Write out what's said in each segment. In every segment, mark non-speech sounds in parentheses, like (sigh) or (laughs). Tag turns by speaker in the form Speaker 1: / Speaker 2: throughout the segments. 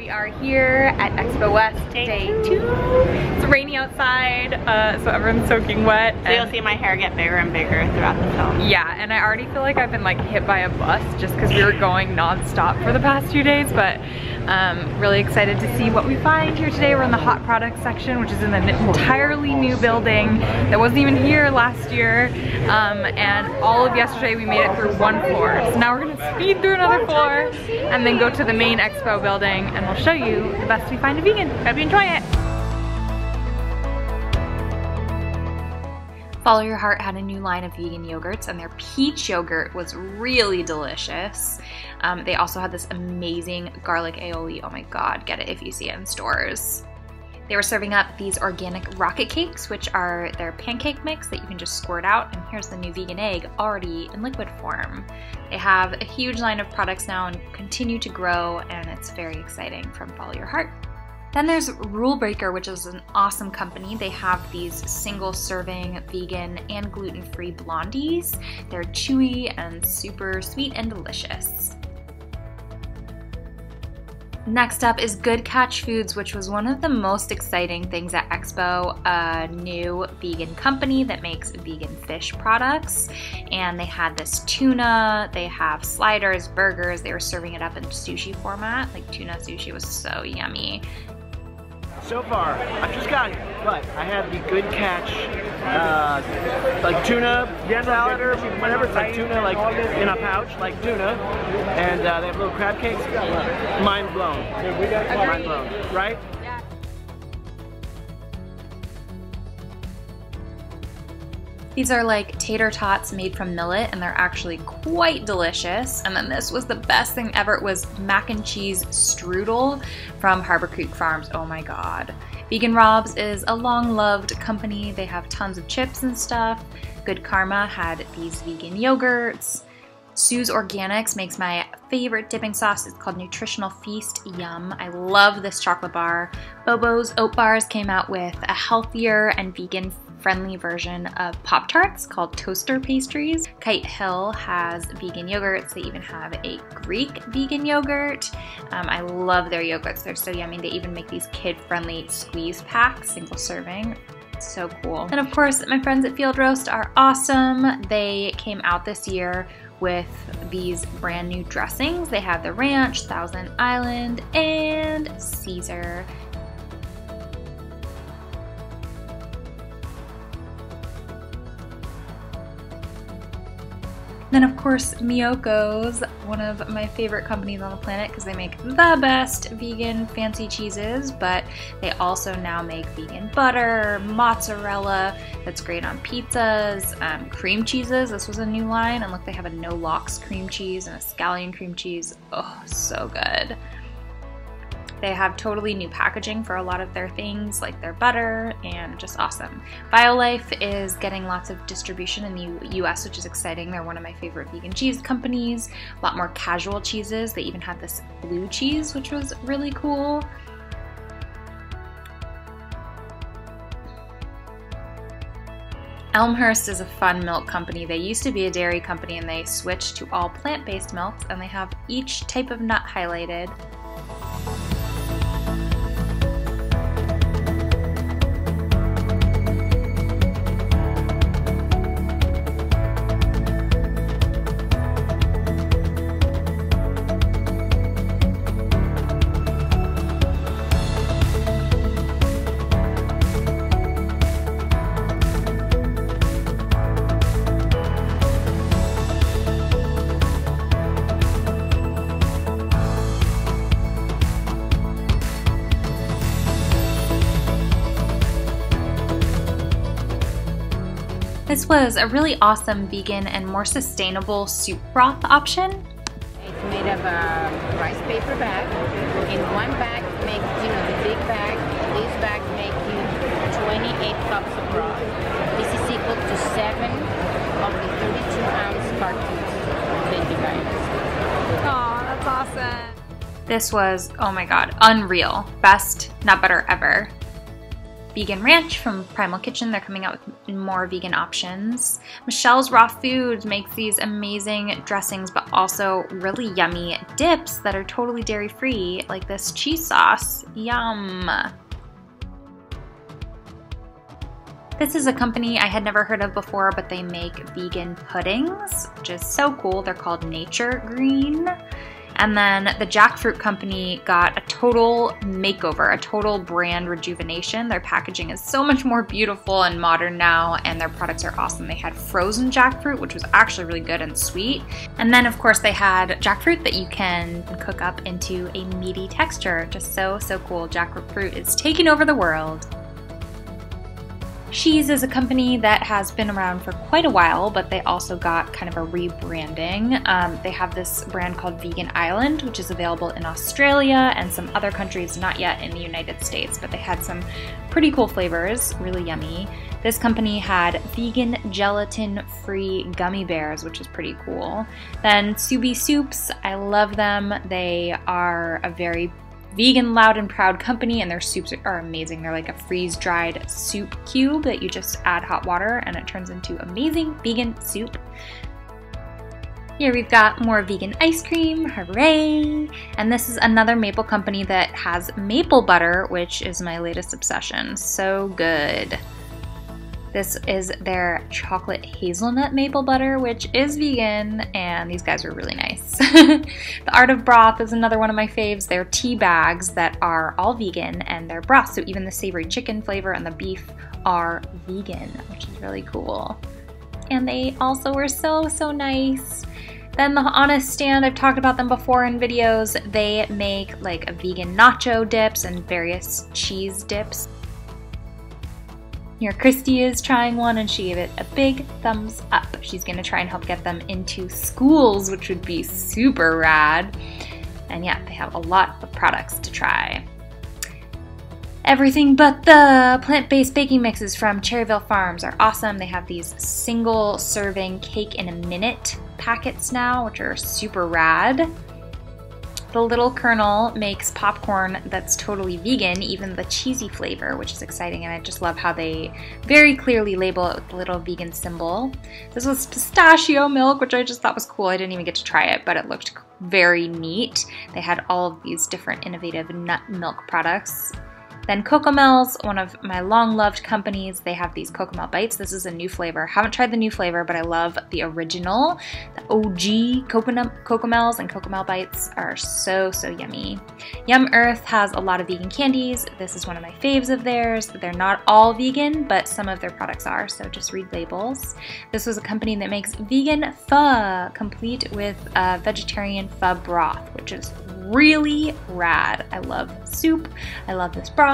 Speaker 1: We are here at Expo West day, day two. It's rainy outside, uh, so everyone's soaking wet.
Speaker 2: So you'll see my hair get bigger and bigger throughout the film.
Speaker 1: Yeah, and I already feel like I've been like hit by a bus just because we were going non-stop for the past few days, but um, really excited to see what we find here today. We're in the hot products section, which is in an entirely new building that wasn't even here last year. Um, and all of yesterday we made it through one floor. So now we're gonna speed through another floor and then go to the main expo building and we'll show you the best we find a vegan. Hope you enjoy it. Follow Your Heart had a new line of vegan yogurts, and their peach yogurt was really delicious. Um, they also had this amazing garlic aioli. Oh my god, get it if you see it in stores. They were serving up these organic rocket cakes, which are their pancake mix that you can just squirt out. And here's the new vegan egg already in liquid form. They have a huge line of products now and continue to grow, and it's very exciting from Follow Your Heart. Then there's Rule Breaker, which is an awesome company. They have these single serving vegan and gluten free blondies. They're chewy and super sweet and delicious. Next up is Good Catch Foods, which was one of the most exciting things at Expo, a new vegan company that makes vegan fish products. And they had this tuna, they have sliders, burgers, they were serving it up in sushi format. Like tuna sushi was so yummy.
Speaker 3: So far, I've just got but I have the Good Catch, uh, like tuna salad or whatever. It's like tuna, like in a pouch, like tuna, and uh, they have little crab cakes. Mind blown. Mind blown. Right?
Speaker 1: These are like tater tots made from millet and they're actually quite delicious. And then this was the best thing ever. It was mac and cheese strudel from Harbor Creek Farms. Oh my god. Vegan Robs is a long loved company. They have tons of chips and stuff. Good Karma had these vegan yogurts. Sue's Organics makes my favorite dipping sauce. It's called Nutritional Feast. Yum. I love this chocolate bar. Bobo's Oat Bars came out with a healthier and vegan friendly version of Pop Tarts called Toaster Pastries. Kite Hill has vegan yogurts. They even have a Greek vegan yogurt. Um, I love their yogurts. They're so yummy. They even make these kid friendly squeeze packs, single serving so cool. And of course, my friends at Field Roast are awesome. They came out this year with these brand new dressings. They have the Ranch, Thousand Island, and Caesar. Then of course Miyoko's, one of my favorite companies on the planet because they make the best vegan fancy cheeses, but they also now make vegan butter, mozzarella, that's great on pizzas, um, cream cheeses, this was a new line, and look they have a no lox cream cheese and a scallion cream cheese, oh so good. They have totally new packaging for a lot of their things, like their butter, and just awesome. Violife is getting lots of distribution in the US, which is exciting. They're one of my favorite vegan cheese companies. A lot more casual cheeses. They even had this blue cheese, which was really cool. Elmhurst is a fun milk company. They used to be a dairy company and they switched to all plant based milks, and they have each type of nut highlighted. This was a really awesome vegan and more sustainable soup broth option.
Speaker 4: It's made of a rice paper bag. In one bag, make you know the big bag. These bags make you 28 cups of broth. This is equal to seven of the 32 ounce cartons that you guys.
Speaker 1: Oh, that's awesome. This was, oh my god, unreal. Best nut butter ever. Vegan Ranch from Primal Kitchen. They're coming out with more vegan options. Michelle's Raw Foods makes these amazing dressings, but also really yummy dips that are totally dairy free, like this cheese sauce. Yum! This is a company I had never heard of before, but they make vegan puddings, which is so cool. They're called Nature Green. And then the Jackfruit Company got a total makeover, a total brand rejuvenation. Their packaging is so much more beautiful and modern now, and their products are awesome. They had frozen jackfruit, which was actually really good and sweet. And then, of course, they had jackfruit that you can cook up into a meaty texture. Just so, so cool. Jackfruit fruit is taking over the world. Sheese is a company that has been around for quite a while, but they also got kind of a rebranding. Um, they have this brand called Vegan Island, which is available in Australia and some other countries, not yet in the United States, but they had some pretty cool flavors, really yummy. This company had vegan gelatin free gummy bears, which is pretty cool. Then Subi Soups, I love them. They are a very vegan loud and proud company and their soups are amazing they're like a freeze dried soup cube that you just add hot water and it turns into amazing vegan soup here we've got more vegan ice cream, hooray! And this is another maple company that has maple butter, which is my latest obsession. So good. This is their chocolate hazelnut maple butter, which is vegan, and these guys are really nice. (laughs) the Art of Broth is another one of my faves. They're tea bags that are all vegan, and they're broth, so even the savory chicken flavor and the beef are vegan, which is really cool. And they also were so, so nice. Then the Honest Stand, I've talked about them before in videos. They make like a vegan nacho dips and various cheese dips. Here, Christy is trying one and she gave it a big thumbs up. She's gonna try and help get them into schools, which would be super rad. And yeah, they have a lot of products to try. Everything but the plant-based baking mixes from Cherryville Farms are awesome. They have these single serving cake in a minute packets now, which are super rad. The Little Colonel makes popcorn that's totally vegan, even the cheesy flavor, which is exciting, and I just love how they very clearly label it with the little vegan symbol. This was pistachio milk, which I just thought was cool. I didn't even get to try it, but it looked very neat. They had all of these different innovative nut milk products then Cocomels, one of my long-loved companies, they have these Cocomel Bites. This is a new flavor. Haven't tried the new flavor, but I love the original. The OG Cocomels and Cocomel Bites are so, so yummy. Yum Earth has a lot of vegan candies. This is one of my faves of theirs. They're not all vegan, but some of their products are, so just read labels. This was a company that makes vegan pho, complete with a vegetarian pho broth, which is really rad. I love soup, I love this broth,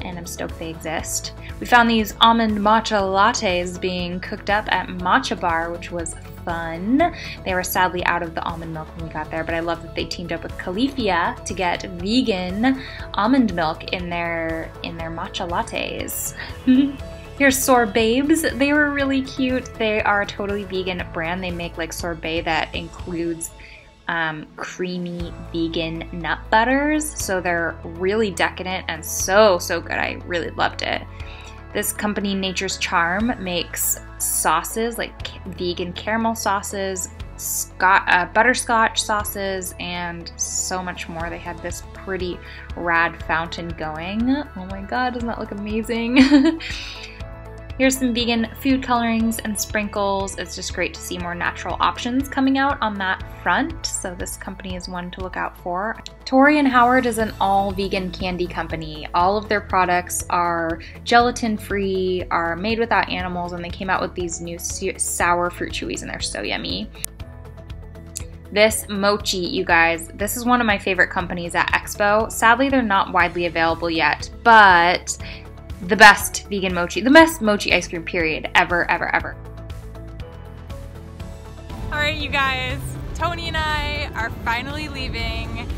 Speaker 1: and I'm stoked they exist. We found these almond matcha lattes being cooked up at Matcha Bar, which was fun. They were sadly out of the almond milk when we got there, but I love that they teamed up with Califia to get vegan almond milk in their in their matcha lattes. (laughs) Here's Sorbabes. They were really cute. They are a totally vegan brand. They make like sorbet that includes um, creamy vegan nut butters. So they're really decadent and so, so good. I really loved it. This company, Nature's Charm, makes sauces like vegan caramel sauces, uh, butterscotch sauces, and so much more. They had this pretty rad fountain going. Oh my god, doesn't that look amazing? (laughs) Here's some vegan food colorings and sprinkles. It's just great to see more natural options coming out on that front, so this company is one to look out for. Torie and Howard is an all vegan candy company. All of their products are gelatin free, are made without animals, and they came out with these new sour fruit chewies and they're so yummy. This mochi, you guys, this is one of my favorite companies at Expo. Sadly, they're not widely available yet, but the best vegan mochi, the best mochi ice cream period ever, ever, ever.
Speaker 2: All right, you guys, Toni and I are finally leaving.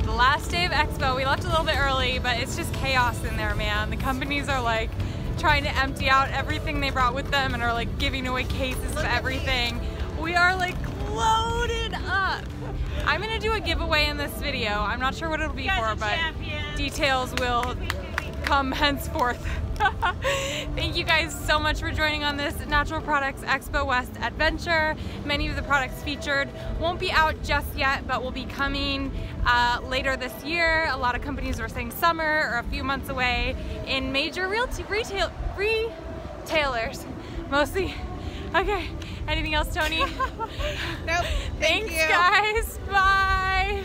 Speaker 2: The last day of Expo, we left a little bit early, but it's just chaos in there, man. The companies are like trying to empty out everything they brought with them and are like giving away cases of everything. We are like loaded up. I'm gonna do a giveaway in this video. I'm not sure what it'll be for, but details will
Speaker 1: come henceforth. (laughs) Thank you guys so much for joining on this Natural Products Expo West adventure. Many of the products featured won't be out just yet, but will be coming uh, later this year. A lot of companies are saying summer or a few months away in major real retail retailers, mostly. Okay, anything else, Toni? (laughs)
Speaker 5: nope. (laughs)
Speaker 1: Thank Thanks, you. guys. Bye.